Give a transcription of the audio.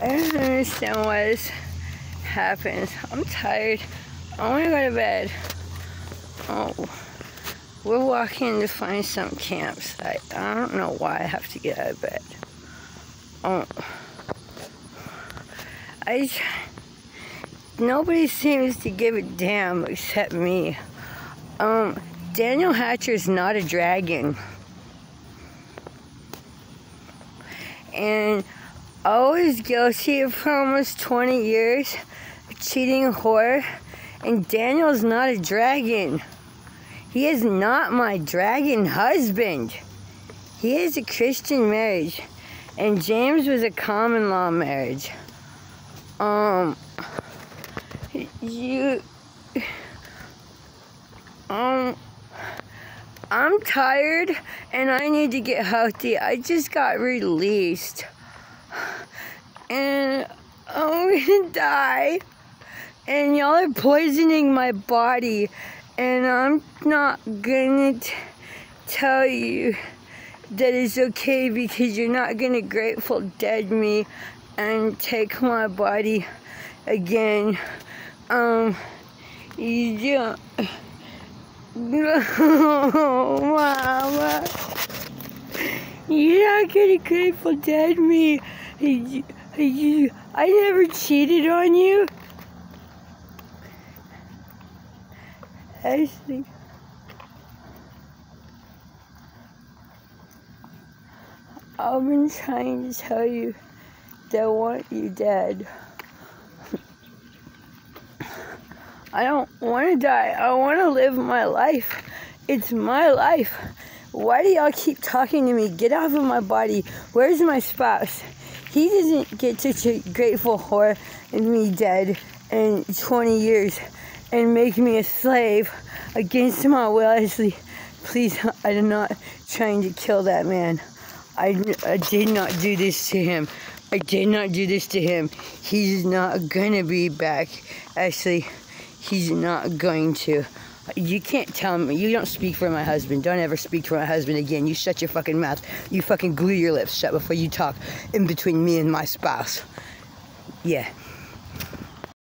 I don't understand why this happens. I'm tired. I want to go to bed. Oh, we're walking to find some campsite. I don't know why I have to get out of bed. Oh, I. Nobody seems to give a damn except me. Um, Daniel Hatcher's not a dragon. And I was guilty for almost 20 years of cheating a whore. And Daniel's not a dragon. He is not my dragon husband. He is a Christian marriage. And James was a common law marriage. Um, you, um, I'm tired and I need to get healthy. I just got released. And I'm gonna die. And y'all are poisoning my body. And I'm not gonna tell you that it's okay because you're not gonna Grateful Dead me and take my body again. Um, you don't. Mama. You're not gonna Grateful Dead me. You, I never cheated on you. Ashley. I've been trying to tell you I want you dead. I don't want to die. I want to live my life. It's my life. Why do y'all keep talking to me? Get off of my body. Where's my spouse? He doesn't get such a grateful whore and me dead in 20 years and make me a slave against my will. Ashley, please, I'm not trying to kill that man. I, I did not do this to him. I did not do this to him. He's not gonna be back. Ashley, he's not going to. You can't tell me. You don't speak for my husband. Don't ever speak for my husband again. You shut your fucking mouth. You fucking glue your lips shut before you talk in between me and my spouse. Yeah.